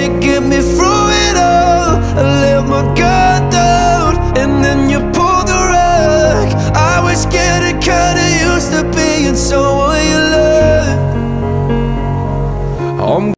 to get me through it all. I let my guard down and then you pulled the rug. I was getting kinda used to being someone you love. I'm